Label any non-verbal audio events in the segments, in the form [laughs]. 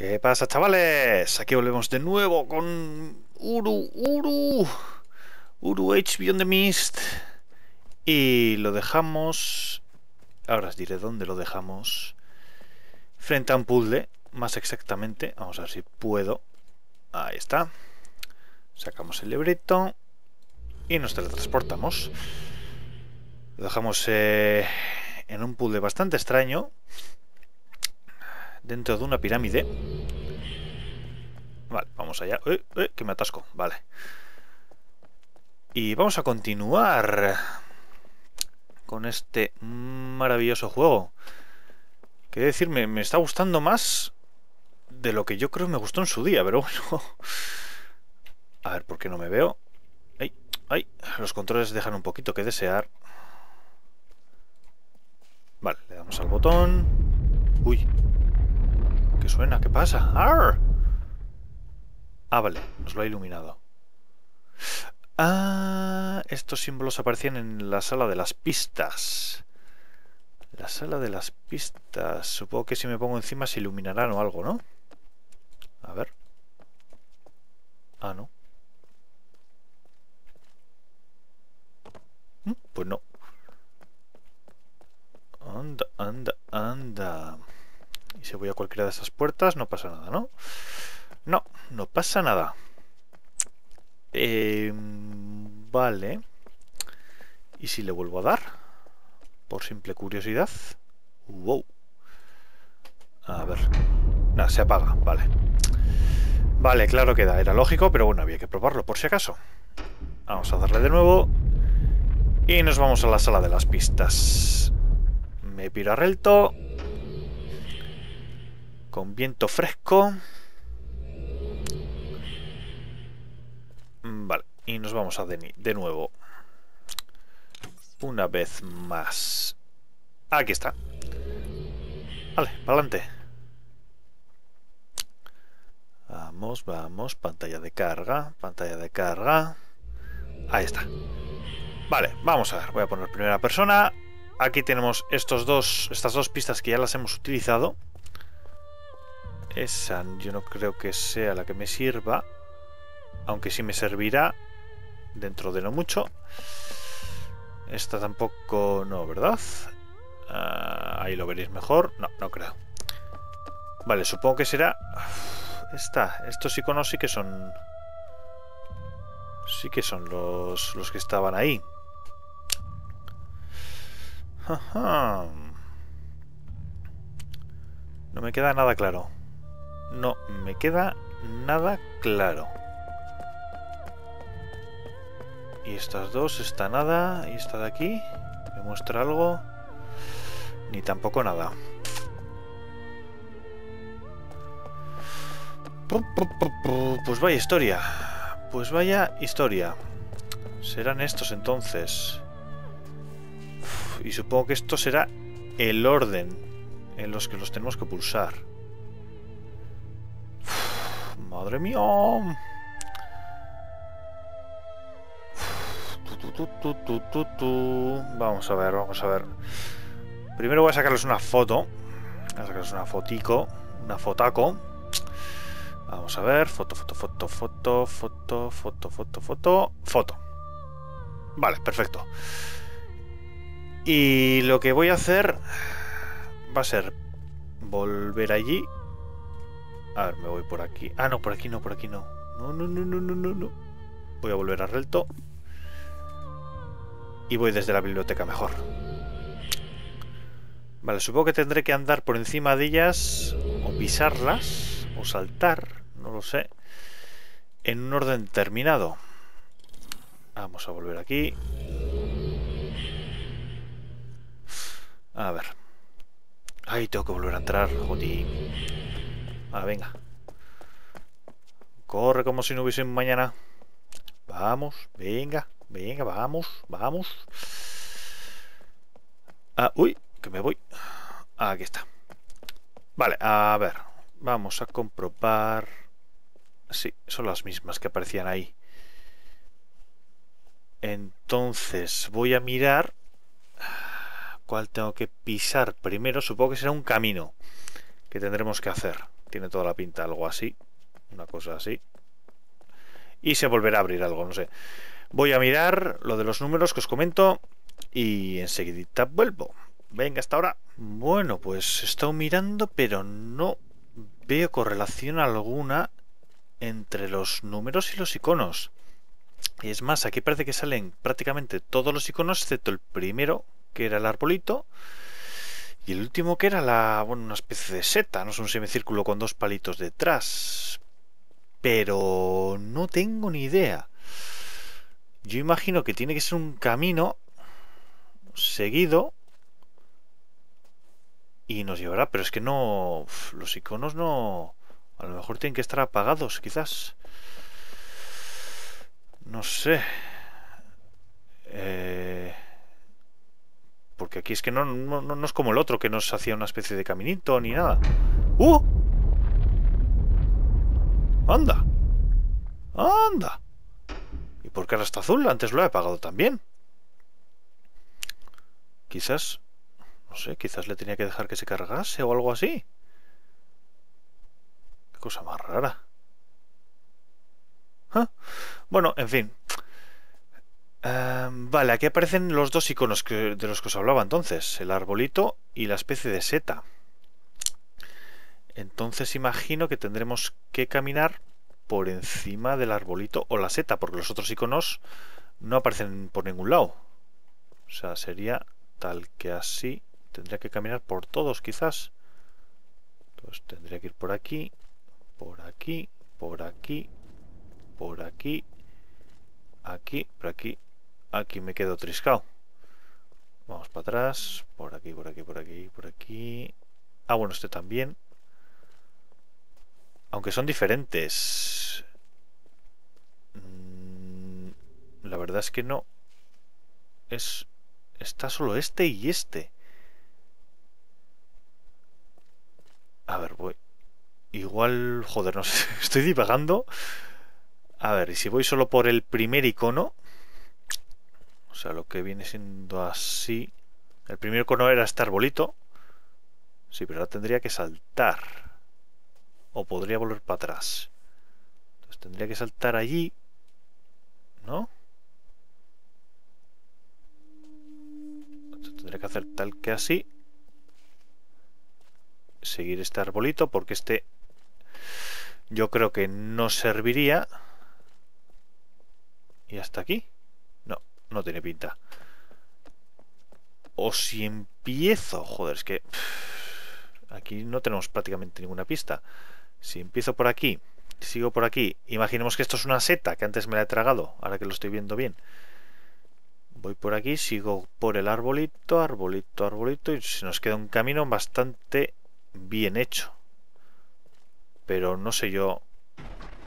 ¿Qué pasa, chavales? Aquí volvemos de nuevo con Uru, Uru, Uru H Beyond the Mist. Y lo dejamos... Ahora os diré dónde lo dejamos. Frente a un puzzle, más exactamente. Vamos a ver si puedo. Ahí está. Sacamos el librito. Y nos teletransportamos. Lo dejamos eh, en un puzzle bastante extraño dentro de una pirámide. Vale, vamos allá. ¡Eh, eh, que me atasco! Vale. Y vamos a continuar con este maravilloso juego. Que decirme, me está gustando más de lo que yo creo me gustó en su día, pero bueno. [laughs] A ver, ¿por qué no me veo? ¡Ay! ¡Ay! Los controles dejan un poquito que desear. Vale, le damos al botón. ¡Uy! ¿Qué suena? ¿Qué pasa? ¡Ar! Ah, vale, nos lo ha iluminado. Ah, estos símbolos aparecían en la sala de las pistas. La sala de las pistas. Supongo que si me pongo encima se iluminarán o algo, ¿no? A ver. Ah, no. Mm, pues no. Anda, anda, anda. Y si voy a cualquiera de esas puertas, no pasa nada, ¿no? No, no pasa nada. Em, vale. ¿Y si le vuelvo a dar? Por simple curiosidad. Wow. A ver. Nada, se apaga, vale. Vale, claro que da, era lógico, pero bueno, había que probarlo por si acaso. Vamos a darle de nuevo. Y nos vamos a la sala de las pistas. Me piro a Relto con viento fresco. Mm, vale, y nos vamos a Deni de nuevo. Una vez más. Aquí está. Vale, para adelante. Vamos, vamos. Pantalla de carga. Pantalla de carga. Ahí está. Vale, vamos a ver. Voy a poner primera persona. Aquí tenemos estos dos, estas dos pistas que ya las hemos utilizado. Esa yo no creo que sea la que me sirva. Aunque sí me servirá dentro de no mucho. Esta tampoco... No, ¿verdad? Ah, ahí lo veréis mejor. No, no creo. Vale, supongo que será... Esta. Estos iconos sí que son... Sí que son los, los que estaban ahí. No me queda nada claro. No me queda nada claro. Y estas dos, está nada. Y esta de aquí, ¿me muestra algo? Ni tampoco nada. Pues vaya historia. Pues vaya historia. Serán estos entonces. Y supongo que esto será el orden en los que los tenemos que pulsar. Madre mía. Vamos a ver, vamos a ver. Primero voy a sacarles una foto. Voy a sacarles una fotico. Una fotaco. Vamos a ver. Foto, foto, foto, foto, foto, foto, foto, foto. Foto. Vale, perfecto. Y lo que voy a hacer va a ser volver allí a ver, me voy por aquí. Ah, no, por aquí no, por aquí no. No, no, no, no, no, no, no. Voy a volver a Relto. Y voy desde la biblioteca mejor. Vale, supongo que tendré que andar por encima de ellas, o pisarlas, o saltar, no lo sé, en un orden determinado. Vamos a volver aquí. A ver. Ay, tengo que volver a entrar, joder. Ah, venga. Corre como si no hubiese mañana. Vamos, venga, venga, vamos, vamos. Ah, uy, que me voy. aquí está. Vale, a ver. Vamos a comprobar. Sí, son las mismas que aparecían ahí. Entonces, voy a mirar cuál tengo que pisar primero. Supongo que será un camino que tendremos que hacer. Tiene toda la pinta algo así, una cosa así. Y se volverá a abrir algo, no sé. Voy a mirar lo de los números que os comento y enseguida vuelvo. Venga, hasta ahora. Bueno, pues he estado mirando, pero no veo correlación alguna entre los números y los iconos. Y es más, aquí parece que salen prácticamente todos los iconos, excepto el primero, que era el arbolito, y el último que era la, bueno, una especie de seta, no es un semicírculo con dos palitos detrás. Pero no tengo ni idea. Yo imagino que tiene que ser un camino seguido y nos llevará, pero es que no, los iconos no, a lo mejor tienen que estar apagados, quizás. No sé. Eh, porque aquí es que no, no, no, es como el otro que nos hacía una especie de caminito ni nada. ¡Uh! ¡Anda! ¡Anda! ¿Y por qué ahora está azul? Antes lo he apagado también. Quizás... No sé, quizás le tenía que dejar que se cargase o algo así cosa más rara. Bueno, en fin. Em, vale, aquí aparecen los dos iconos que, de los que os hablaba entonces. El arbolito y la especie de seta. Entonces imagino que tendremos que caminar por encima del arbolito o la seta, porque los otros iconos no aparecen por ningún lado. O sea, sería tal que así. Tendría que caminar por todos, quizás. Entonces tendría que ir por aquí, por aquí, por aquí, por aquí, aquí, por aquí, aquí me quedo triscado. Vamos para atrás, por aquí, por aquí, por aquí, por aquí. Ah, bueno, este también. Aunque son diferentes. Mm, la verdad es que no. Es. Está solo este y este. A ver, voy. Igual, joder, no sé, [laughs] estoy divagando. A ver, y si voy solo por el primer icono, sea, lo que viene siendo así. El primer icono era este arbolito. Sí, pero ahora tendría que saltar. O podría volver para atrás. Entonces tendría que saltar allí. ¿No? Entonces tendría que hacer tal que así. Seguir este arbolito porque este yo creo que no serviría. ¿Y hasta aquí? No, tiene pinta. O si empiezo... Joder, es que... Aquí no tenemos prácticamente ninguna pista. Si empiezo por aquí, sigo por aquí. Imaginemos que esto es una seta que antes me la he tragado, ahora que lo estoy viendo bien. Voy por aquí, sigo por el arbolito, arbolito, arbolito, y se nos queda un camino bastante bien hecho pero no sé yo...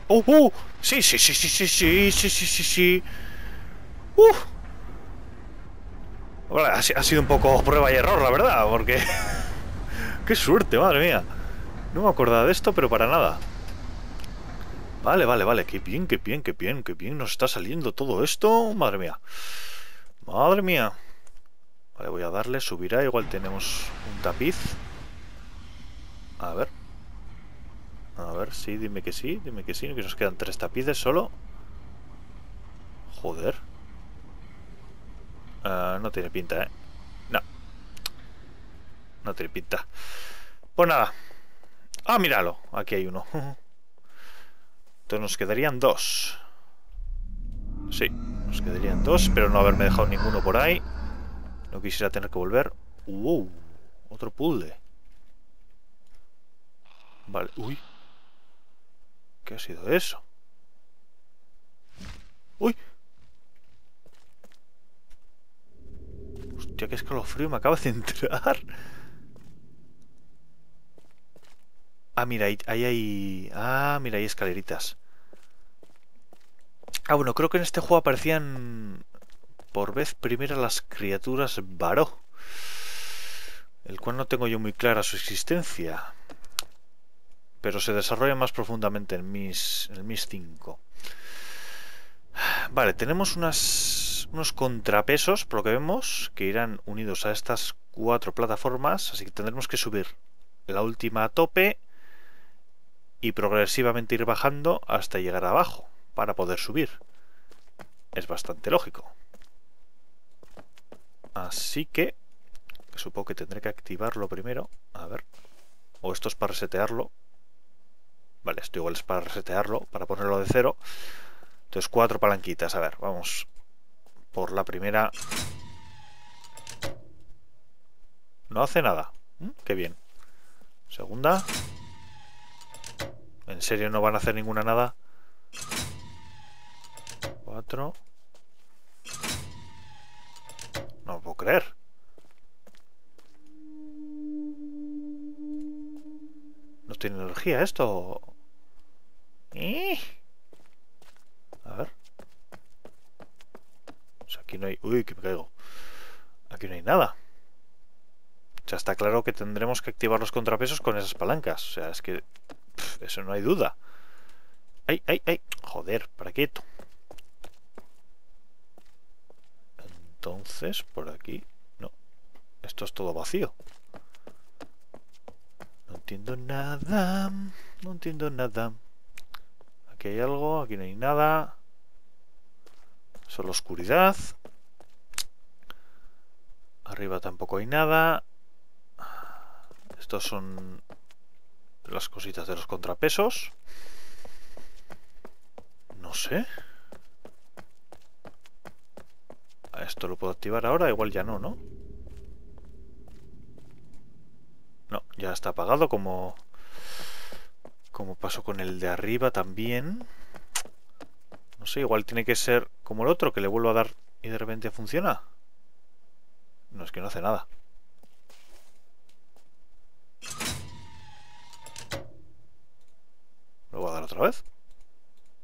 ¡Uh, uh! Sí, sí, sí, sí, sí, sí, sí, sí, sí, sí. Ha, sido un poco prueba y error, la verdad, porque... [laughs] ¡Qué suerte, madre mía! No me acordaba de esto, pero para nada. Vale, vale, vale. Qué bien, qué bien, qué bien, qué bien nos está saliendo todo esto. Madre mía. Madre mía. Vale, voy a darle, subirá. Igual tenemos un tapiz. A ver. A ver, sí, dime que sí, dime que sí, que nos quedan tres tapices solo. Joder. Ah, no tiene pinta, ¿eh? No. No tiene pinta. Pues nada. Ah, míralo. Aquí hay uno. [laughs] Entonces nos quedarían dos. Sí, nos quedarían dos, pero no haberme dejado ninguno por ahí. No quisiera tener que volver. ¡Wow! Otro puzzle. Vale, uy. ¿Qué ha sido eso? ¡Uy! Hostia, qué escalofrío me acaba de entrar. Ah, mira, ahí, hay... Ah, mira, hay escaleritas. Ah, bueno, creo que en este juego aparecían por vez primera las criaturas Baró. El cual no tengo yo muy clara su existencia pero se desarrolla más profundamente en Mis, el Mis 5. Vale, tenemos unas, unos contrapesos, por lo que vemos, que irán unidos a estas cuatro plataformas, así que tendremos que subir la última a tope y progresivamente ir bajando hasta llegar abajo para poder subir. Es bastante lógico. Así que supongo que tendré que activarlo primero. A ver. O esto es para resetearlo. Vale, esto igual es para resetearlo, para ponerlo de cero. Entonces cuatro palanquitas. A ver, vamos por la primera. No hace nada. ¿Mm? Qué bien. Segunda. ¿En serio no van a hacer ninguna nada? Cuatro. No puedo creer. ¿No tiene energía esto? ¿Eh? A ver. Aquí no hay... Uy, que me caigo. Aquí no hay nada. O sea, está claro que tendremos que activar los contrapesos con esas palancas. O sea, es que... eso no hay duda. ¡Ay, ay, ay! Joder, para quieto. Entonces, por aquí... No. Esto es todo vacío. No entiendo nada. No entiendo nada. Aquí hay algo, aquí no hay nada. Solo oscuridad. Arriba tampoco hay nada. Estos son las cositas de los contrapesos. No sé. Esto lo puedo activar ahora, igual ya no, ¿no? No, ya está apagado como... Como pasó con el de arriba también. No sé, igual tiene que ser como el otro, que le vuelvo a dar y de repente funciona. No, es que no hace nada. ¿Lo voy a dar otra vez?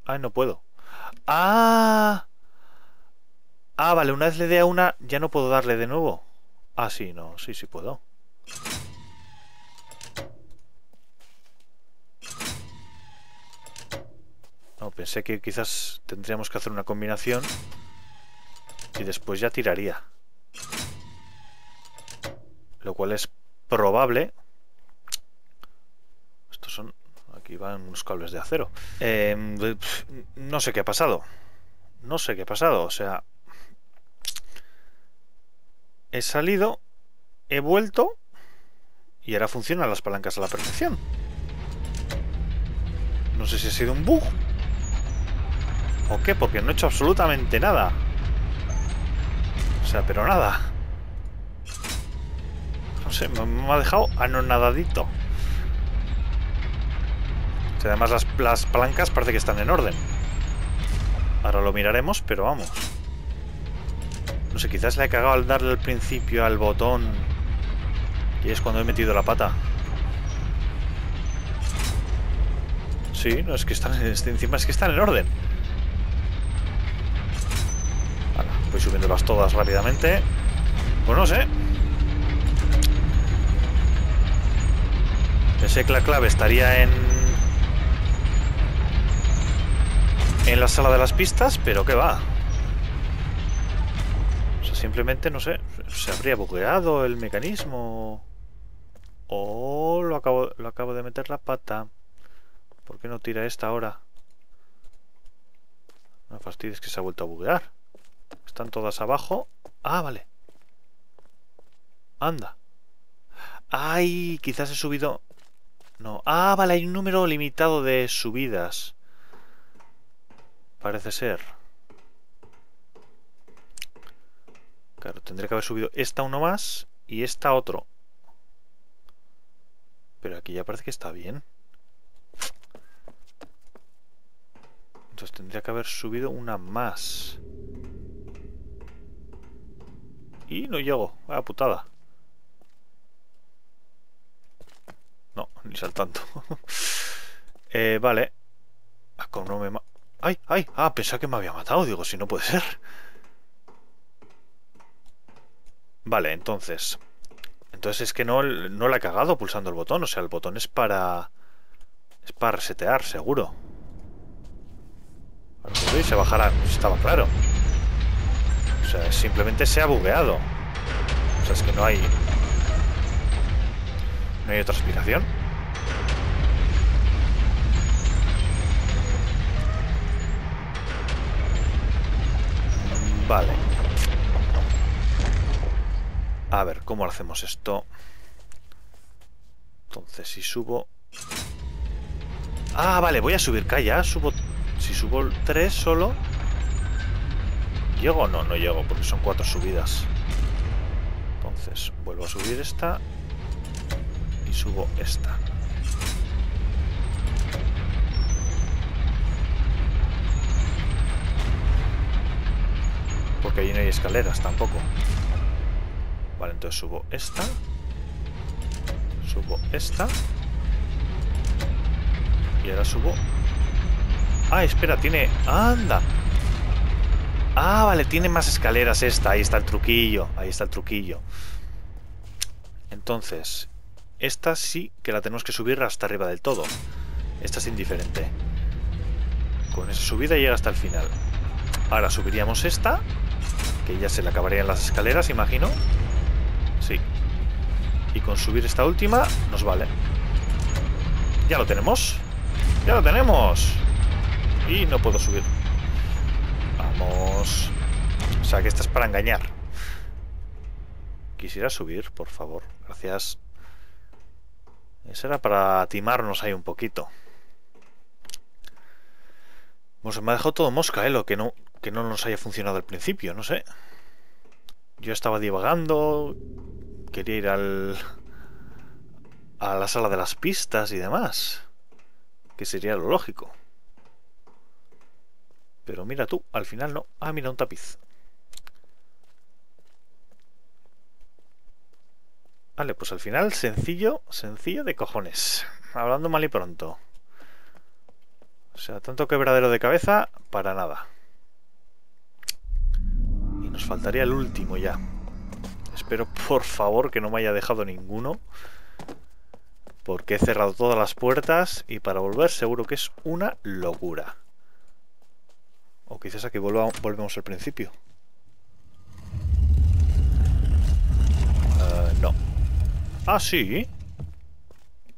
Ay, no puedo. ¡Ah! Ah, vale, una vez le dé a una, ya no puedo darle de nuevo. Ah, sí, no, sí, sí puedo. No, pensé que quizás tendríamos que hacer una combinación y después ya tiraría. Lo cual es probable. Estos son... Aquí van unos cables de acero. Em, no sé qué ha pasado. No sé qué ha pasado. O sea, he salido, he vuelto y ahora funcionan las palancas a la perfección. No sé si ha sido un bug o qué, porque no he hecho absolutamente nada. O sea, pero nada. No sé, me ha dejado anonadadito. Además las, las palancas parece que están en orden. Ahora lo miraremos, pero vamos. No sé, quizás le he cagado al darle al principio al botón. Y es cuando he metido la pata. Sí, no, es que están encima es que están en orden. voy subiéndolas todas rápidamente. Pues no sé. Pensé que la clave estaría en... En la sala de las pistas, pero ¿qué va? simplemente, no sé, se habría bugueado el mecanismo. O lo acabo, lo acabo de meter la pata. ¿Por qué no tira esta ahora? No fastidies que se ha vuelto a buguear. Están todas abajo. Ah, vale. Anda. Ay, quizás he subido... No. Ah, vale, hay un número limitado de subidas. Parece ser. Claro, tendría que haber subido esta uno más y esta otro. Pero aquí ya parece que está bien. Entonces tendría que haber subido una más. Y no llego. Ah, putada. No, ni saltando. [laughs] eh, vale. Ah, no me... ¡Ay, ay! Ah, pensaba que me había matado. Digo, si no puede ser. Vale, entonces... Entonces es que no, no la he cagado pulsando el botón. O sea, el botón es para... Es para resetear, seguro. Y se bajará. Estaba claro. O sea, simplemente se ha bugueado. O sea, es que no hay... ¿No hay otra explicación? Vale. A ver, ¿cómo hacemos esto? Entonces, si subo... Ah, vale, voy a subir calla. Subo... Si subo el 3 solo... ¿Llego no? No llego, porque son cuatro subidas. Entonces, vuelvo a subir esta. Y subo esta. Porque ahí no hay escaleras tampoco. Vale, entonces subo esta. Subo esta. Y ahora subo... Ah, espera, tiene... ¡Anda! Ah, vale, tiene más escaleras esta. Ahí está el truquillo. Ahí está el truquillo. Entonces, esta sí que la tenemos que subir hasta arriba del todo. Esta es indiferente. Con esa subida llega hasta el final. Ahora subiríamos esta. Que ya se le acabarían las escaleras, imagino. Sí. Y con subir esta última nos vale. Ya lo tenemos. Ya lo tenemos. Y no puedo subir. Vamos. O sea que esta es para engañar. Quisiera subir, por favor. Gracias. Eso era para timarnos ahí un poquito. Pues me ha dejado todo mosca, ¿eh? Lo que no, que no nos haya funcionado al principio, no sé. Yo estaba divagando. Quería ir al... A la sala de las pistas y demás. Que sería lo lógico. Pero mira tú, al final no. Ah, mira, un tapiz. Vale, pues al final sencillo, sencillo de cojones. Hablando mal y pronto. O sea, tanto quebradero de cabeza, para nada. Y nos faltaría el último ya. Espero por favor que no me haya dejado ninguno. Porque he cerrado todas las puertas y para volver seguro que es una locura. O quizás aquí volvemos al principio. Uh, no. Ah, sí.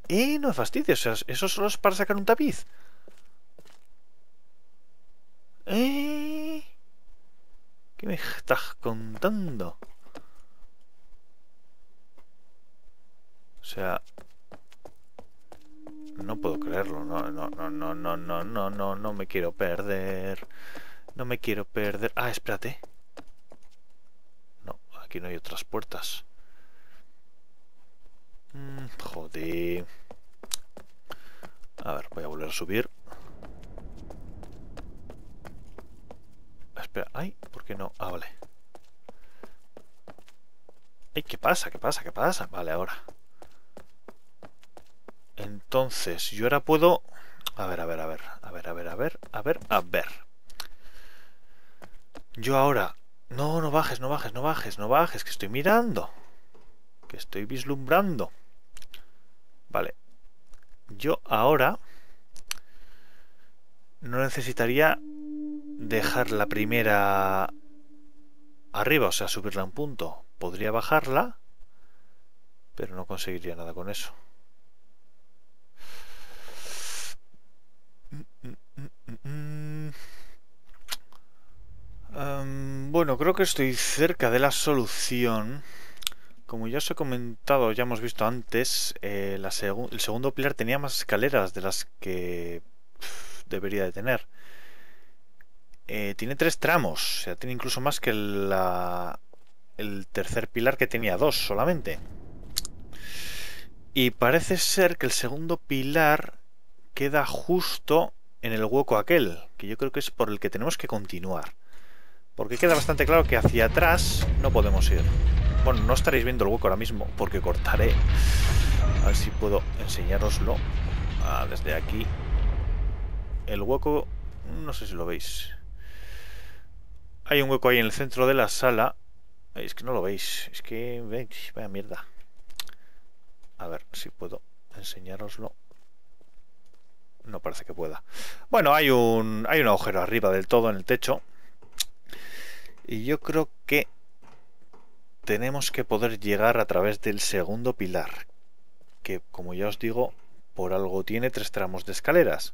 Eh, no me fastidies. eso solo es para sacar un tapiz. Eh. ¿Qué me estás contando? O sea... No puedo creerlo. No, no, no, no, no, no, no, no, no me quiero perder. No me quiero perder. Ah, espérate. No, aquí no hay otras puertas. Mm. A ver, voy a volver a subir. Espera, ay, ¿por qué no? Ah, vale. Ay, ¿qué pasa? ¿Qué pasa? ¿Qué pasa? Vale, ahora. Entonces, yo ahora puedo... A ver, a ver, a ver, a ver, a ver, a ver, a ver, a ver. Yo ahora... No, no bajes, no bajes, no bajes, no bajes, que estoy mirando. Que estoy vislumbrando. Vale. Yo ahora... No necesitaría dejar la primera arriba, o sea, subirla un punto. Podría bajarla, pero no conseguiría nada con eso. bueno, creo que estoy cerca de la solución. Como ya os he comentado, ya hemos visto antes, eh, el segundo pilar tenía más escaleras de las que debería de tener. Eh, tiene tres tramos, o sea, tiene incluso más que el tercer pilar que tenía dos solamente. Y parece ser que el segundo pilar queda justo en el hueco aquel, que yo creo que es por el que tenemos que continuar. Porque queda bastante claro que hacia atrás no podemos ir. Bueno, no estaréis viendo el hueco ahora mismo, porque cortaré. A ver si puedo enseñároslo ah, desde aquí. El hueco, no sé si lo veis. Hay un hueco ahí en el centro de la sala. Es que no lo veis. Es que, veis, vaya mierda. A ver si puedo enseñároslo. No parece que pueda. Bueno, hay un, hay un agujero arriba del todo en el techo. Y yo creo que tenemos que poder llegar a través del segundo pilar. que como ya os digo, por algo tiene tres tramos de escaleras.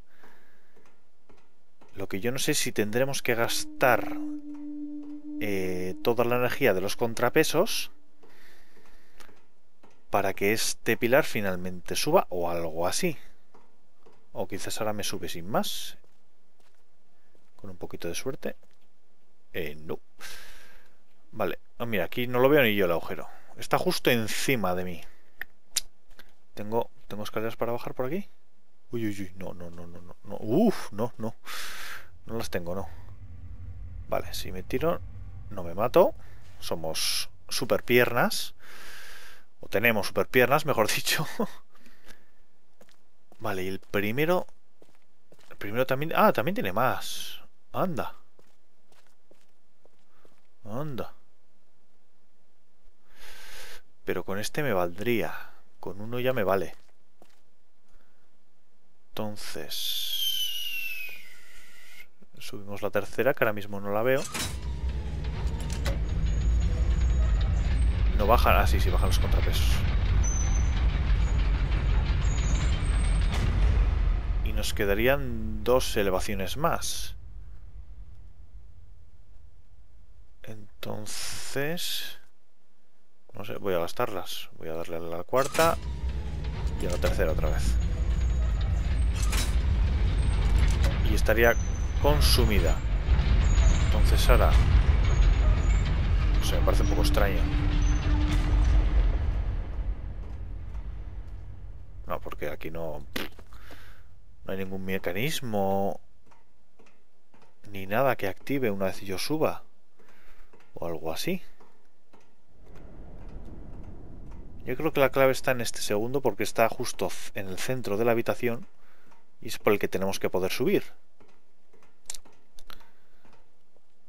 Lo que yo no sé si tendremos que gastar eh, toda la energía de los contrapesos para que este pilar finalmente suba o algo así. O quizás ahora me sube sin más. Con un poquito de suerte. Eh, no. Vale. Ah, mira, aquí no lo veo ni yo el agujero. Está justo encima de mí. Tengo, ¿tengo escaleras para bajar por aquí? Uy, uy, uy. No, no, no, no, no. Uf, no, no. No las tengo, no. Vale, si me tiro, no me mato. Somos super piernas. O tenemos super piernas, mejor [laughs] dicho. vale, y el primero... El primero también... Ah, también tiene más. Anda. Anda. Pero con este me valdría. Con uno ya me vale. Entonces... Subimos la tercera, que ahora mismo no la veo. No bajan. Ah, sí, sí, bajan los contrapesos. Y nos quedarían dos elevaciones más. Entonces... No sé, voy a gastarlas. Voy a darle a la cuarta y a la tercera otra vez. Y estaría consumida. Entonces ahora... No me parece un poco extraño. No, porque aquí no... No hay ningún mecanismo... Ni nada que active una vez yo suba. O algo así. Yo creo que la clave está en este segundo porque está justo en el centro de la habitación y es por el que tenemos que poder subir.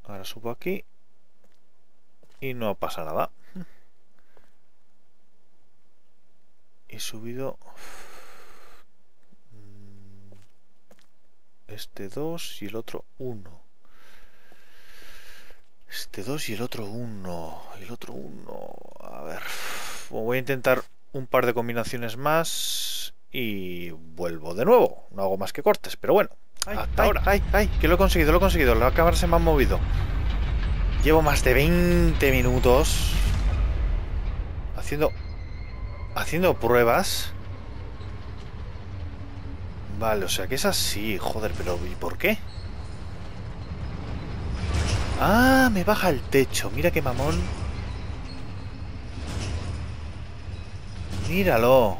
Ahora subo aquí y no pasa nada. He subido este 2 y el otro 1. Este 2 y el otro 1. Y el otro 1. A ver. Voy a intentar un par de combinaciones más. Y vuelvo de nuevo. No hago más que cortes, pero bueno. hasta ahora. Ay, ay, que lo he conseguido, lo he conseguido. La cámara se me ha movido. Llevo más de 20 minutos haciendo haciendo pruebas. Vale, o sea que es así, joder, pero ¿y por qué? Ah, me baja el techo. Mira qué mamón. Míralo.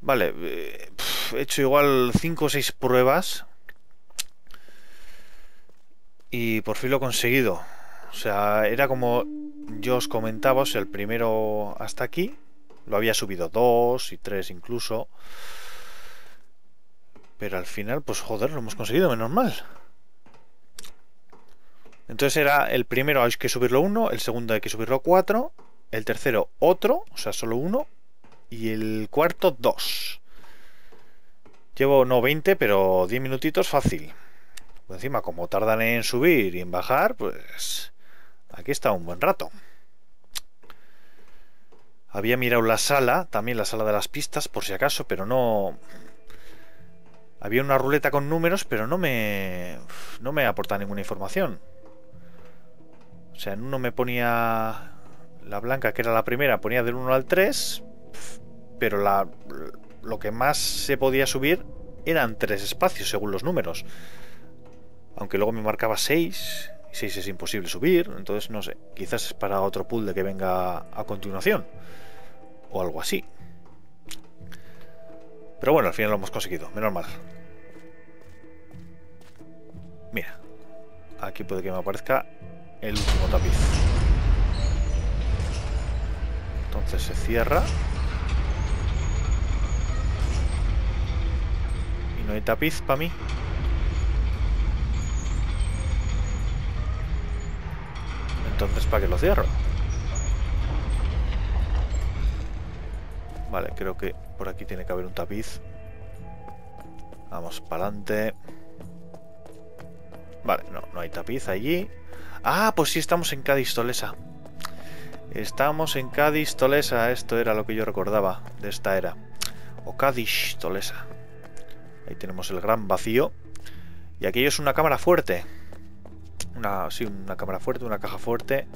Vale, eh, he hecho igual 5 o 6 pruebas. Y por fin lo he conseguido. O sea, era como yo os comentaba, o sea, el primero hasta aquí. Lo había subido 2 y 3 incluso. Pero al final, pues joder, lo hemos conseguido, menos mal. Entonces era el primero hay que subirlo uno, el segundo hay que subirlo cuatro, el tercero otro, o sea, solo uno, y el cuarto dos. Llevo no 20, pero 10 minutitos fácil. encima, como tardan en subir y en bajar, pues aquí está un buen rato. Había mirado la sala, también la sala de las pistas, por si acaso, pero no, había una ruleta con números, pero no me, no me aportaba ninguna información. O sea, en uno me ponía la blanca, que era la primera, ponía del 1 al 3, pero la, lo que más se podía subir eran tres espacios según los números. Aunque luego me marcaba 6, y 6 es imposible subir, entonces no sé, quizás es para otro de que venga a continuación, o algo así. Pero bueno, al final lo hemos conseguido, menos mal. Mira, aquí puede que me aparezca el último tapiz. Entonces se cierra. Y no hay tapiz para mí. Entonces, ¿para qué lo cierro? Vale, creo que por aquí tiene que haber un tapiz. Vamos para adelante. Vale, no, no hay tapiz allí. Ah, pues sí estamos en Cádiz Tolesa. Estamos en Cádiz, Tolesa. Esto era lo que yo recordaba de esta era. O Cádiz, Tolesa. Ahí tenemos el gran vacío. Y aquello es una cámara fuerte. Una, sí, una cámara fuerte, una caja fuerte.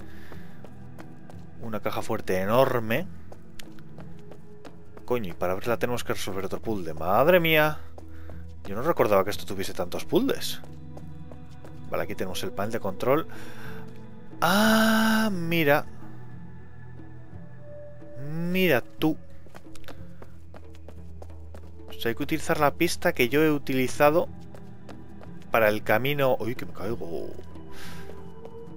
Una caja fuerte enorme. Coño, y para abrirla tenemos que resolver otro puzzle. ¡Madre mía! Yo no recordaba que esto tuviese tantos puzzles. Vale, aquí tenemos el panel de control. ¡Ah! Mira. Mira tú. O sea, hay que utilizar la pista que yo he utilizado para el camino... ¡Uy, que me caigo!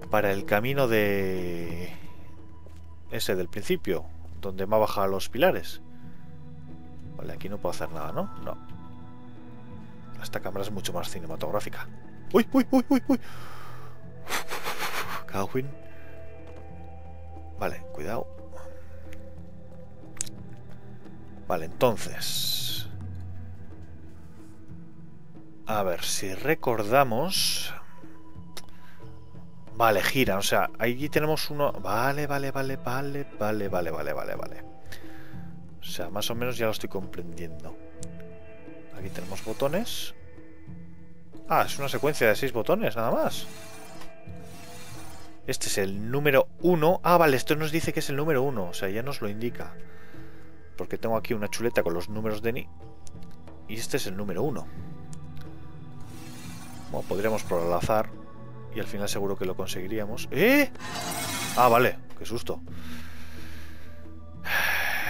Para el camino de... Ese del principio, donde me ha bajado los pilares. Vale, aquí no puedo hacer nada, ¿no? No. Esta cámara es mucho más cinematográfica. ¡Uy, uy, uy, uy, uy! Vale, cuidado. Vale, entonces... A ver, si recordamos... Vale, gira, o sea, aquí tenemos uno... Vale, vale, vale, vale, vale, vale, vale, vale, vale. O sea, más o menos ya lo estoy comprendiendo. Aquí tenemos botones. Ah, es una secuencia de seis botones, nada más. Este es el número 1. Ah, vale, esto nos dice que es el número 1. O sea, ya nos lo indica. Porque tengo aquí una chuleta con los números de Ni. Y este es el número 1. Bueno, podríamos probar al azar. Y al final seguro que lo conseguiríamos. ¡Eh! Ah, vale. Qué susto.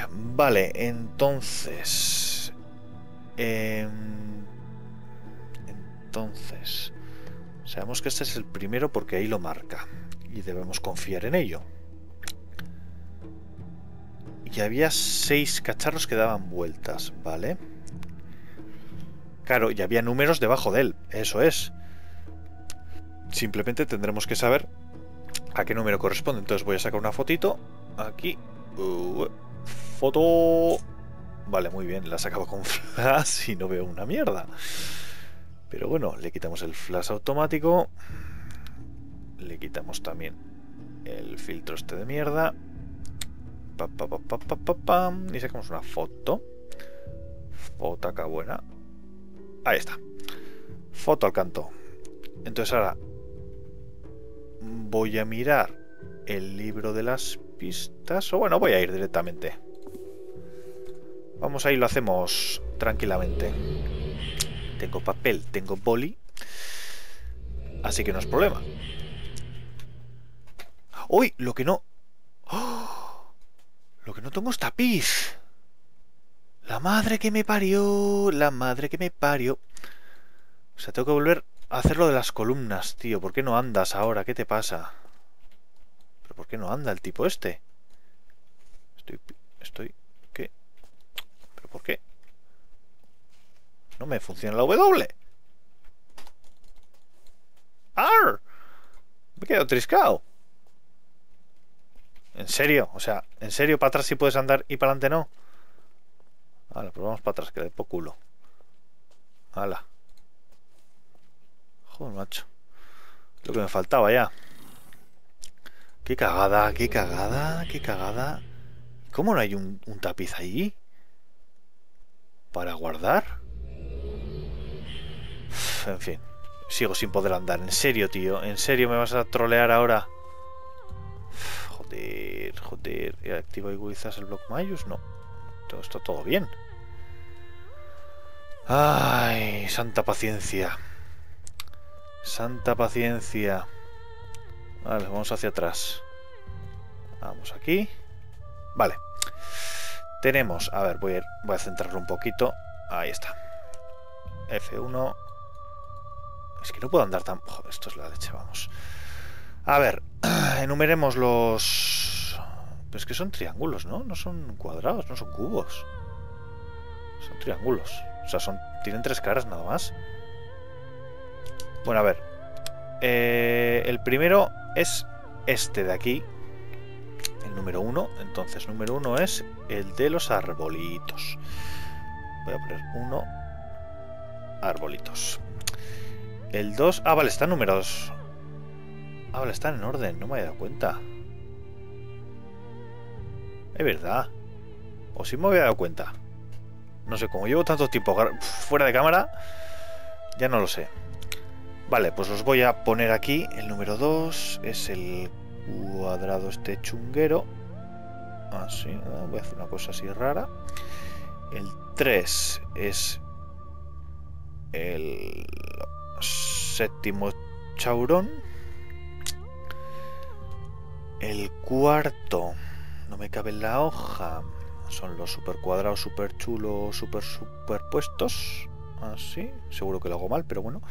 Vale, entonces... Eh, entonces... Sabemos que este es el primero porque ahí lo marca. Y debemos confiar en ello. Y había seis cacharros que daban vueltas, ¿vale? Claro, y había números debajo de él, eso es. Simplemente tendremos que saber a qué número corresponde. Entonces voy a sacar una fotito. Aquí. Uh, foto. Vale, muy bien. La sacaba con [laughs] flash y no veo una mierda. Pero bueno, le quitamos el flash automático. Le quitamos también el filtro este de mierda. y sacamos una foto. Foto acá buena. Ahí está. Foto al canto. Entonces ahora voy a mirar el libro de las pistas. O bueno, voy a ir directamente. Vamos ahí, lo hacemos tranquilamente. Tengo papel, tengo boli. Así que no es problema. ¡Uy! Lo que no... ¡Oh! Lo que no tengo es tapiz. La madre que me parió. La madre que me parió. O sea, tengo que volver hacer lo de las columnas, tío. ¿Por qué no andas ahora? ¿Qué te pasa? ¿Pero por qué no anda el tipo este? Estoy... Estoy... ¿Qué? ¿Pero por qué? No me funciona la W. ¡Ar! Me he quedado triscado. ¿En serio? O sea, ¿en serio para atrás sí puedes andar y para adelante no? Vale, pues vamos para atrás, que le po culo. Hala. Joder, macho. Lo que me faltaba ya. Qué cagada, qué cagada, qué cagada. ¿Cómo no hay un, tapiz ahí? ¿Para guardar? En fin. Sigo sin poder andar. En serio, tío. ¿En serio me vas a trolear ahora? Joder, joder. ¿Activo y quizás el block Mayus? No. Todo está todo bien. Ay, santa paciencia. Santa paciencia. Vale, vamos hacia atrás. Vamos aquí. Vale. Tenemos, a ver, voy a, voy a centrarlo un poquito. Ahí está. F1. Es que no puedo andar tan... Esto es la leche, vamos. A ver, [clears throat] enumeremos los... Pero es que son triángulos, ¿no? No son cuadrados, no son cubos. Son triángulos. O sea, son tienen tres caras nada más. Bueno, a ver. Eh, el primero es este de aquí. El número uno. Entonces, número uno es el de los arbolitos. Voy a poner uno. Arbolitos. El 2... Ah, vale, están numerados. Ah, vale, están en orden. No me había dado cuenta. Es verdad. O si me había dado cuenta. No sé, como llevo tanto tiempo fuera de cámara, ya no lo sé. Vale, pues os voy a poner aquí. El número 2 es el cuadrado este chunguero. Así, ah, voy a hacer una cosa así rara. El 3 es el séptimo chaurón. El cuarto, no me cabe en la hoja, son los super cuadrados, super chulos, super superpuestos. Así, seguro que lo hago mal, pero bueno.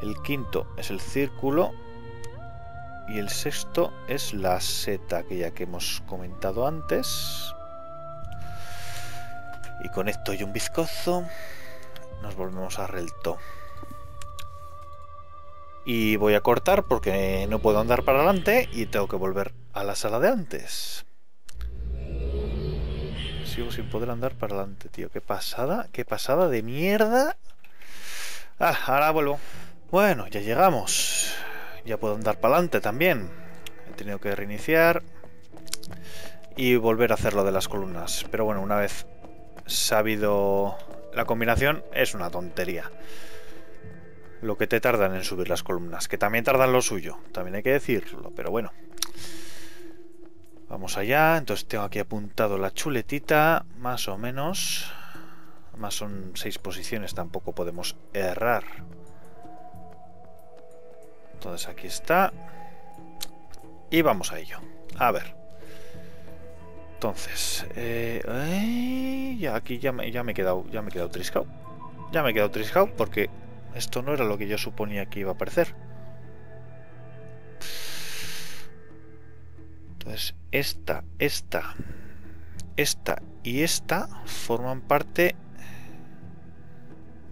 El quinto es el círculo. Y el sexto es la seta, aquella que hemos comentado antes. Y con esto y un bizcozo nos volvemos a relto. Y voy a cortar porque no puedo andar para adelante y tengo que volver a la sala de antes. Sigo sin poder andar para adelante, tío. Qué pasada, qué pasada de mierda. Ah, ahora vuelvo. Bueno, ya llegamos. Ya puedo andar para adelante también. He tenido que reiniciar y volver a hacer lo de las columnas. Pero bueno, una vez sabido la combinación, es una tontería lo que te tardan en subir las columnas, que también tardan lo suyo, también hay que decirlo, pero bueno. Vamos allá, entonces tengo aquí apuntado la chuletita, más o menos. Más son seis posiciones, tampoco podemos errar. Entonces aquí está. Y vamos a ello. A ver. Entonces, eh, ya aquí ya me, ya me he quedado, ya me he quedado triscao. Ya me he quedado triscao porque esto no era lo que yo suponía que iba a aparecer. Entonces, esta, esta, esta y esta forman parte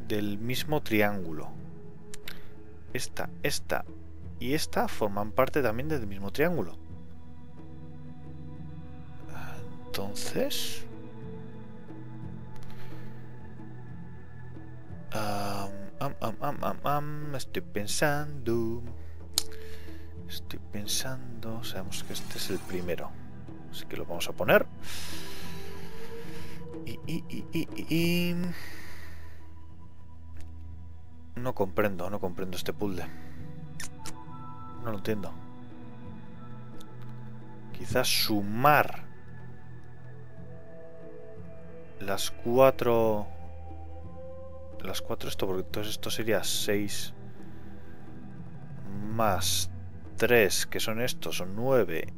del mismo triángulo. Esta, esta y esta forman parte también del mismo triángulo. Entonces... estoy pensando. Estoy pensando. Sabemos que este es el primero. Así que lo vamos a poner. Y, y, No comprendo, no comprendo este puzzle. No lo entiendo. Quizás sumar las cuatro las 4 esto, porque entonces esto sería 6 más 3, que son estos, son 9,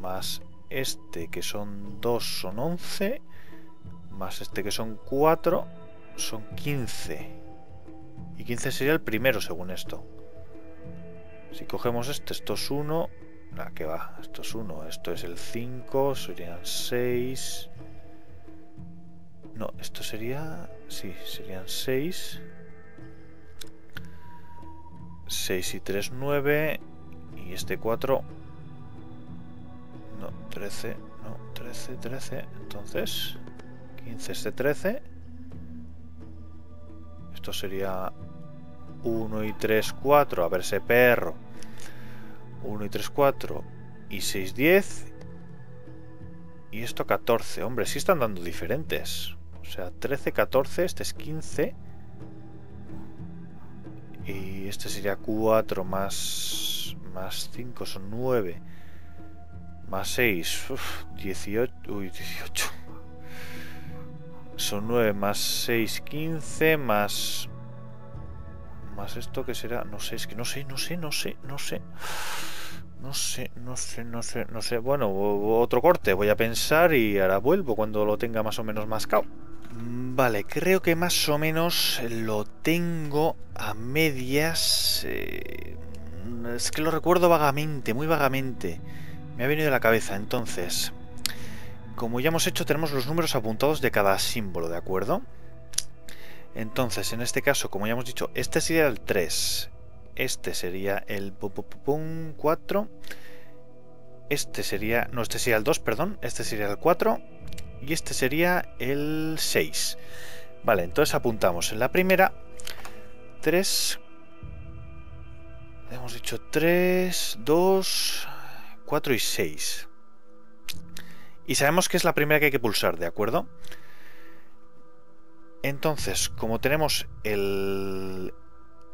más este, que son 2, son 11, más este, que son 4, son 15. Y 15 sería el primero, según esto. Si cogemos este, esto es 1, la que va, esto es 1, esto es el 5, serían 6. No, esto sería... Sí, serían 6. 6 y 3, 9. Y este 4... No, 13. No, 13, 13. Entonces... 15, este 13. Esto sería 1 y 3, 4. A ver ese perro. 1 y 3, 4. Y 6, 10. Y esto 14. Hombre, sí están dando diferentes. O sea, 13, 14, este es 15. Y este sería 4 más, más 5 son 9. Más 6, 18. Uy, 18. Son 9 más 6, 15. Más... Más esto que será... No sé, es que no sé, no sé, no sé, no sé. No sé, no sé, no sé, no sé. Bueno, otro corte. Voy a pensar y ahora vuelvo cuando lo tenga más o menos mascado. Vale, creo que más o menos lo tengo a medias. Eh, es que lo recuerdo vagamente, muy vagamente. Me ha venido a la cabeza. Entonces, como ya hemos hecho, tenemos los números apuntados de cada símbolo, ¿de acuerdo? Entonces, en este caso, como ya hemos dicho, este sería el 3. Este sería el 4. Este sería... No, este sería el 2, perdón. Este sería el 4 y este sería el 6. Vale, entonces apuntamos en la primera 3, hemos dicho 3, 2, 4 y 6. Y sabemos que es la primera que hay que pulsar, ¿de acuerdo? Entonces, como tenemos el,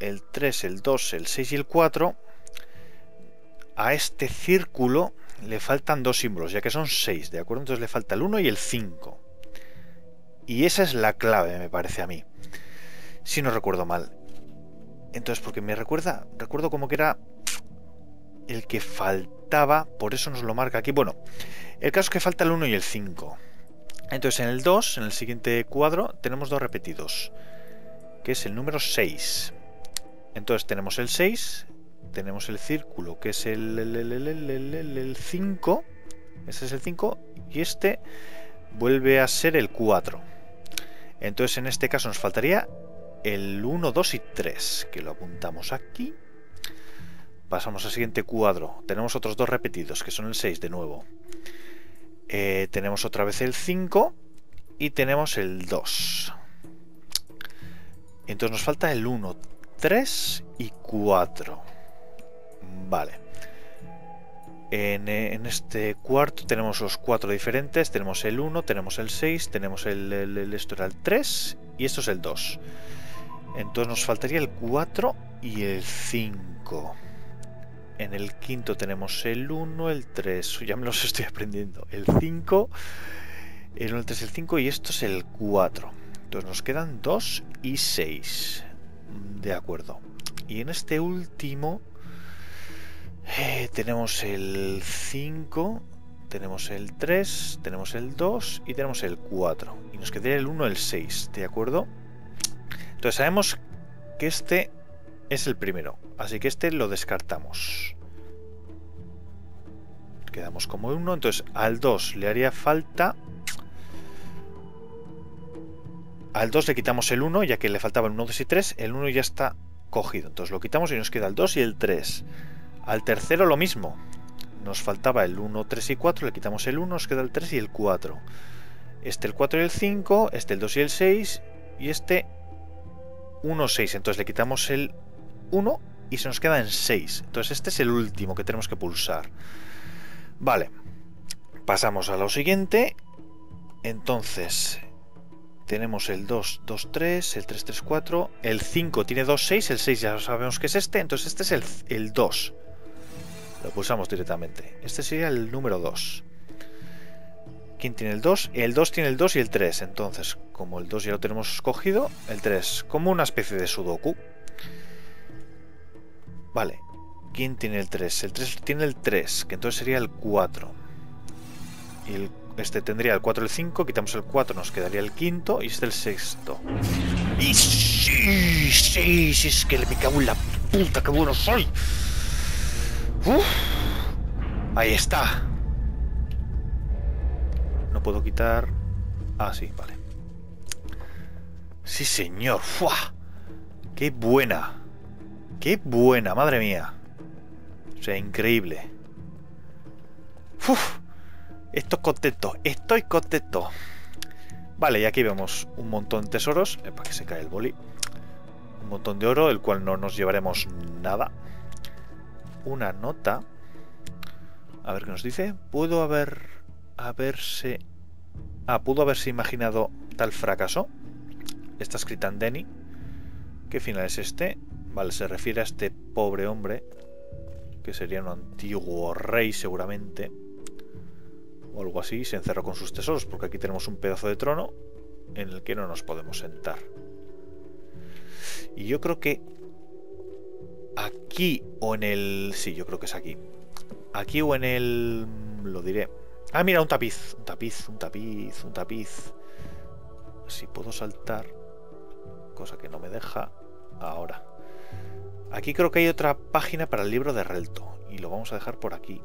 el 3, el 2, el 6 y el 4, a este círculo le faltan dos símbolos, ya que son 6, ¿de acuerdo? Entonces le falta el 1 y el 5. Y esa es la clave, me parece a mí. Si no recuerdo mal. Entonces, porque me recuerda, recuerdo como que era el que faltaba, por eso nos lo marca aquí. Bueno, el caso es que falta el 1 y el 5. Entonces en el 2, en el siguiente cuadro, tenemos dos repetidos, que es el número 6. Entonces tenemos el 6, tenemos el círculo, que es el, el, 5, ese es el 5, y este vuelve a ser el 4. Entonces en este caso nos faltaría el 1, 2 y 3, que lo apuntamos aquí. Pasamos al siguiente cuadro. Tenemos otros dos repetidos, que son el 6 de nuevo. Eh, tenemos otra vez el 5 y tenemos el 2. Entonces nos falta el 1, 3 y 4. Vale. En, en, este cuarto tenemos los cuatro diferentes. Tenemos el 1, tenemos el 6, tenemos el, el, esto era el 3 y esto es el 2. Entonces nos faltaría el 4 y el 5. En el quinto tenemos el 1, el 3, ya me los [laughs] estoy aprendiendo. El 5, el 1, el 3, el 5 y esto es el 4. Entonces nos quedan 2 y 6. De acuerdo. Y en este último eh, tenemos el 5, tenemos el 3, tenemos el 2 y tenemos el 4. Y nos quedaría el 1, el 6. ¿De acuerdo? Entonces sabemos que este es el primero. Así que este lo descartamos. Quedamos como uno. Entonces al 2 le haría falta... Al 2 le quitamos el 1, ya que le faltaba el 1, 2 y 3. El 1 ya está cogido. Entonces lo quitamos y nos queda el 2 y el 3. Al tercero lo mismo. Nos faltaba el 1, 3 y 4. Le quitamos el 1, nos queda el 3 y el 4. Este el 4 y el 5. Este el 2 y el 6. Y este 1, 6. Entonces le quitamos el 1 y se nos queda en 6. Entonces este es el último que tenemos que pulsar. Vale. Pasamos a lo siguiente. Entonces tenemos el 2, 2, 3, el 3, 3, 4. El 5 tiene 2, 6. El 6 ya sabemos que es este. Entonces este es el, el 2. Lo pulsamos directamente. Este sería el número 2. ¿Quién tiene el 2? El 2 tiene el 2 y el 3. Entonces, como el 2 ya lo tenemos escogido, el 3, como una especie de sudoku. Vale. ¿Quién tiene el 3? El 3 tiene el 3, que entonces sería el 4. Y el, este tendría el 4 y el 5, quitamos el 4, nos quedaría el quinto y este el sexto. Y sí, sí, sí, es que me cago en la puta, que bueno soy. Uf. Ahí está. No puedo quitar... Ah, sí, vale. Sí, señor. ¡Fua! ¡Qué buena! ¡Qué buena! ¡Madre mía! O sea, increíble. ¡Uf! Estoy contento. Estoy contento. Vale, y aquí vemos un montón de tesoros. para que se cae el boli. Un montón de oro, el cual no nos llevaremos nada. Una nota. A ver qué nos dice. Pudo haber... Haberse... Ah, pudo haberse imaginado tal fracaso. Está escrita en Denny. ¿Qué final es este? Vale, se refiere a este pobre hombre, que sería un antiguo rey seguramente, o algo así, se encerró con sus tesoros, porque aquí tenemos un pedazo de trono en el que no nos podemos sentar. Y yo creo que aquí o en el... Sí, yo creo que es aquí. Aquí o en el... Lo diré. Ah, mira, un tapiz, un tapiz, un tapiz, un tapiz. Si puedo saltar, cosa que no me deja ahora. Aquí creo que hay otra página para el libro de Relto. Y lo vamos a dejar por aquí.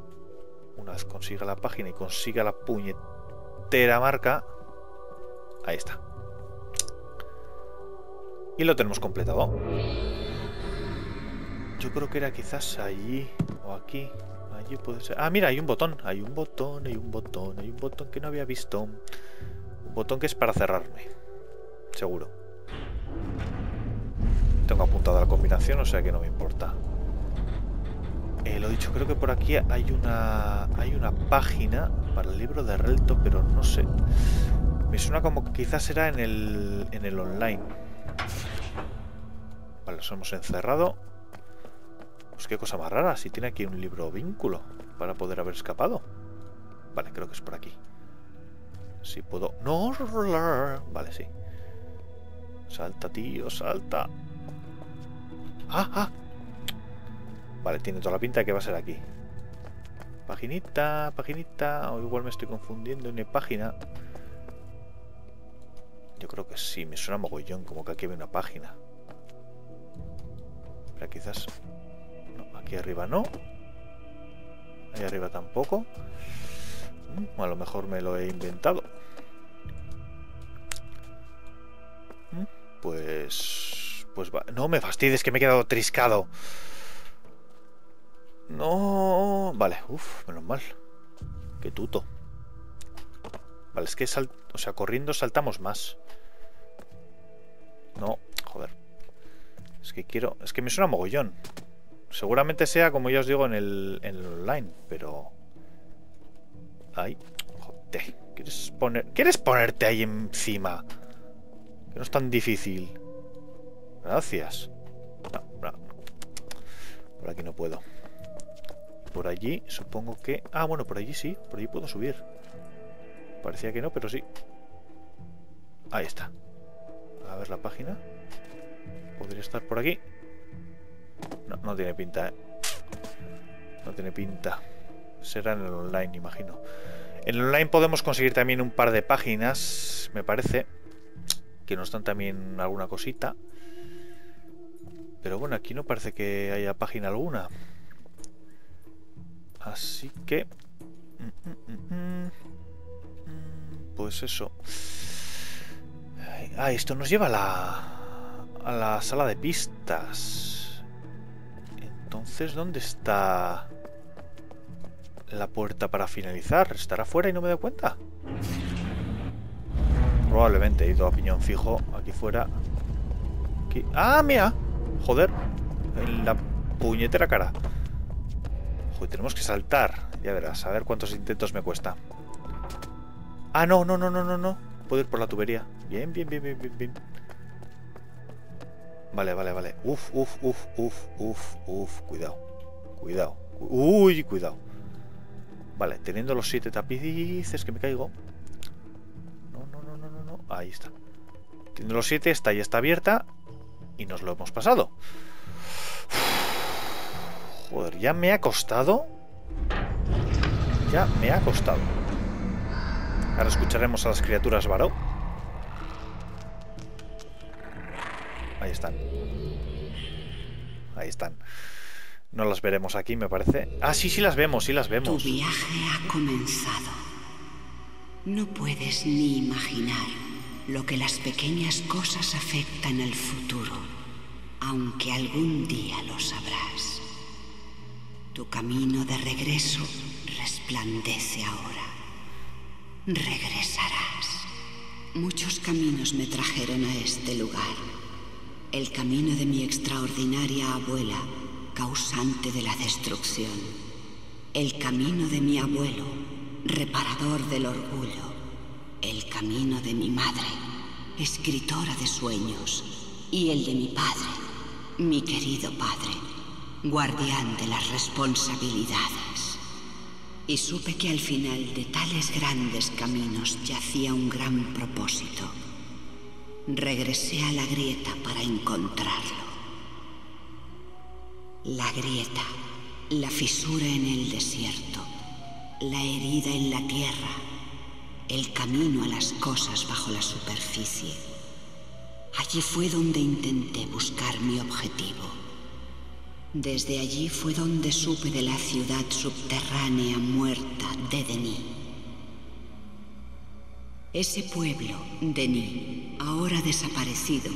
Una vez consiga la página y consiga la puñetera marca. Ahí está. Y lo tenemos completado. Yo creo que era quizás allí o aquí. Allí puede ser. Ah, mira, hay un botón. Hay un botón, hay un botón, hay un botón que no había visto. Un botón que es para cerrarme. Seguro. Tengo apuntada la combinación, o sea que no me importa. Eh, lo dicho, creo que por aquí hay una hay una página para el libro de Relto, pero no sé. Me suena como que quizás será en el, en el online. Vale, nos hemos encerrado. Pues qué cosa más rara, si tiene aquí un libro vínculo para poder haber escapado. Vale, creo que es por aquí. Si puedo... No, vale, sí. Salta, tío, salta. ¡Ah, ah! Vale, tiene toda la pinta de que va a ser aquí. Paginita, paginita. O igual me estoy confundiendo en página. Yo creo que sí, me suena mogollón, como que aquí hay una página. Pero quizás... Aquí arriba no. Ahí arriba tampoco. Mm, a lo mejor me lo he inventado. Mm, pues... Pues va... No me fastidies que me he quedado triscado. No... Vale, uff, menos mal. Qué tuto. Vale, es que sal... o sea, corriendo saltamos más. No, joder. Es que quiero... Es que me suena mogollón. Seguramente sea, como ya os digo, en el, en el online, pero... Ahí. Joder. ¿Quieres, poner... ¿Quieres ponerte ahí encima? Que no es tan difícil. Gracias. No, no. Por aquí no puedo. Por allí, supongo que... Ah, bueno, por allí sí. Por allí puedo subir. Parecía que no, pero sí. Ahí está. A ver la página. Podría estar por aquí. No, no tiene pinta, ¿eh? No tiene pinta. Será en el online, imagino. En el online podemos conseguir también un par de páginas, me parece. Que nos dan también alguna cosita. Pero bueno, aquí no parece que haya página alguna. Así que... Pues eso. Ah, esto nos lleva a la, a la sala de pistas. Entonces, ¿dónde está la puerta para finalizar? ¿Estará fuera y no me doy cuenta? Probablemente he ido a piñón fijo aquí fuera. ¡Ah, mira! Joder, en la puñetera cara. Joder, tenemos que saltar. Ya verás, a ver cuántos intentos me cuesta. Ah, no, no, no, no, no, no. Puedo ir por la tubería. Bien, bien, bien, bien, bien, bien. Vale, vale, vale. Uf, uf, uf, uf, uf, uf. Cuidado. Cuidado. Uy, cuidado. Vale, teniendo los siete tapices que me caigo. No, no, no, no, no, no. Ahí está. Teniendo los siete, esta ya está abierta. Y nos lo hemos pasado. Joder, ya me ha costado. Ya me ha costado. Ahora escucharemos a las criaturas varó. Ahí están. Ahí están. No las veremos aquí, me parece. Ah, sí, sí las vemos, sí las vemos. Tu viaje ha comenzado. No puedes ni imaginar lo que las pequeñas cosas afectan al futuro, aunque algún día lo sabrás. Tu camino de regreso resplandece ahora. Regresarás. Muchos caminos me trajeron a este lugar. El camino de mi extraordinaria abuela, causante de la destrucción. El camino de mi abuelo, reparador del orgullo. El camino de mi madre, escritora de sueños. Y el de mi padre, mi querido padre guardián de las responsabilidades. Y supe que al final de tales grandes caminos yacía un gran propósito. Regresé a la grieta para encontrarlo. La grieta, la fisura en el desierto, la herida en la tierra, el camino a las cosas bajo la superficie. Allí fue donde intenté buscar mi objetivo. Desde allí fue donde supe de la ciudad subterránea muerta de Denis. Ese pueblo, Denis, ahora desaparecido,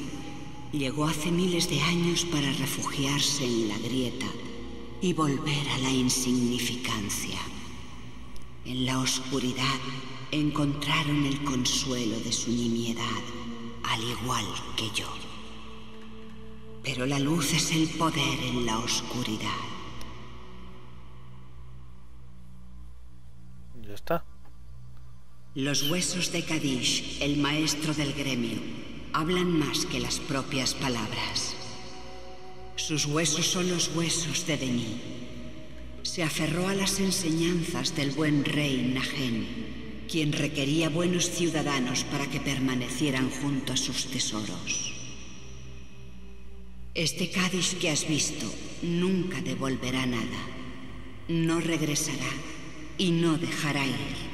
llegó hace miles de años para refugiarse en la grieta y volver a la insignificancia. En la oscuridad encontraron el consuelo de su nimiedad, al igual que yo. Pero la luz es el poder en la oscuridad. Ya está. Los huesos de Kadish, el maestro del gremio, hablan más que las propias palabras. Sus huesos son los huesos de Denis. Se aferró a las enseñanzas del buen rey Nagen, quien requería buenos ciudadanos para que permanecieran junto a sus tesoros. Este Kadish que has visto nunca devolverá nada. No regresará y no dejará ir.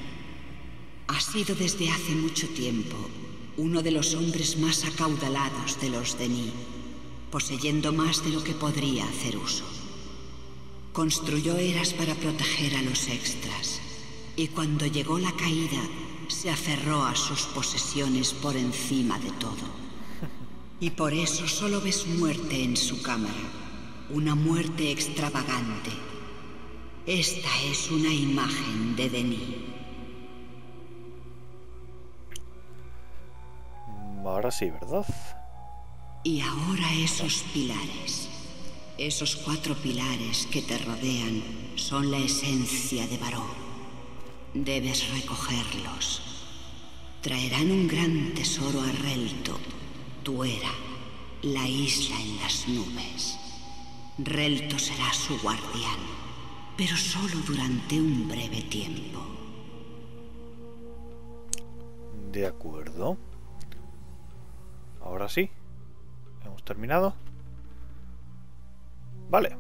Ha sido desde hace mucho tiempo uno de los hombres más acaudalados de los Denis poseyendo más de lo que podría hacer uso. Construyó eras para proteger a los extras, y cuando llegó la caída, se aferró a sus posesiones por encima de todo. Y por eso solo ves muerte en su cámara, una muerte extravagante. Esta es una imagen de Denis. Ahora sí, ¿verdad? Y ahora esos pilares, esos cuatro pilares que te rodean, son la esencia de Baró. Debes recogerlos. Traerán un gran tesoro a Relto, tu era, la isla en las nubes. Relto será su guardián, pero solo durante un breve tiempo. De acuerdo. Ahora sí terminado. Vale,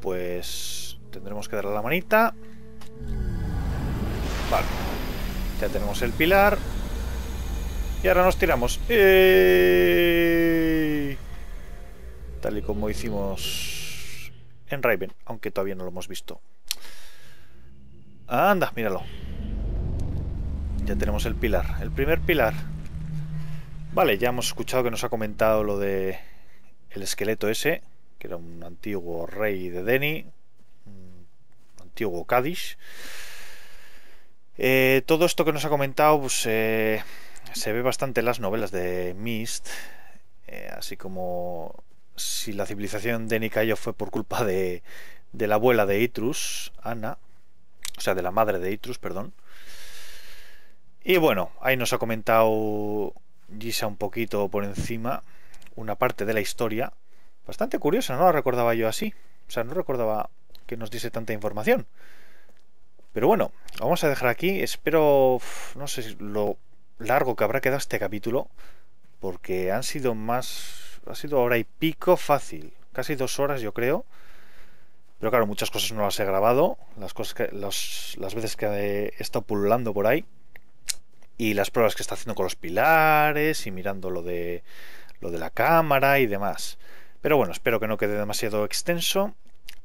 pues tendremos que darle la manita. Vale, ya tenemos el pilar. Y ahora nos tiramos. Tal y como hicimos en Raven, aunque todavía no lo hemos visto. Anda, míralo. Ya tenemos el pilar, el primer pilar. Vale, ya hemos escuchado que nos ha comentado lo de el esqueleto ese, que era un antiguo rey de Deni, un antiguo Kadish. Eh, todo esto que nos ha comentado pues, eh, se ve bastante en las novelas de Mist, eh, así como si la civilización de cayó fue por culpa de, de la abuela de Itrus, Ana, o sea, de la madre de Itrus, perdón. Y bueno, ahí nos ha comentado Gisa un poquito por encima una parte de la historia bastante curiosa, no la recordaba yo así. O sea, no recordaba que nos diese tanta información. Pero bueno, vamos a dejar aquí. Espero, no sé lo largo que habrá quedado este capítulo, porque han sido más, ha sido hora y pico fácil, casi dos horas yo creo. Pero claro, muchas cosas no las he grabado, las cosas que, las veces que he estado pululando por ahí y las pruebas que está haciendo con los pilares y mirando lo de lo de la cámara y demás. Pero bueno, espero que no quede demasiado extenso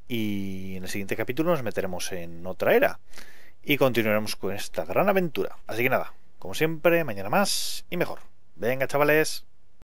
y en el siguiente capítulo nos meteremos en otra era y continuaremos con esta gran aventura. Así que nada, como siempre, mañana más y mejor. Venga, chavales.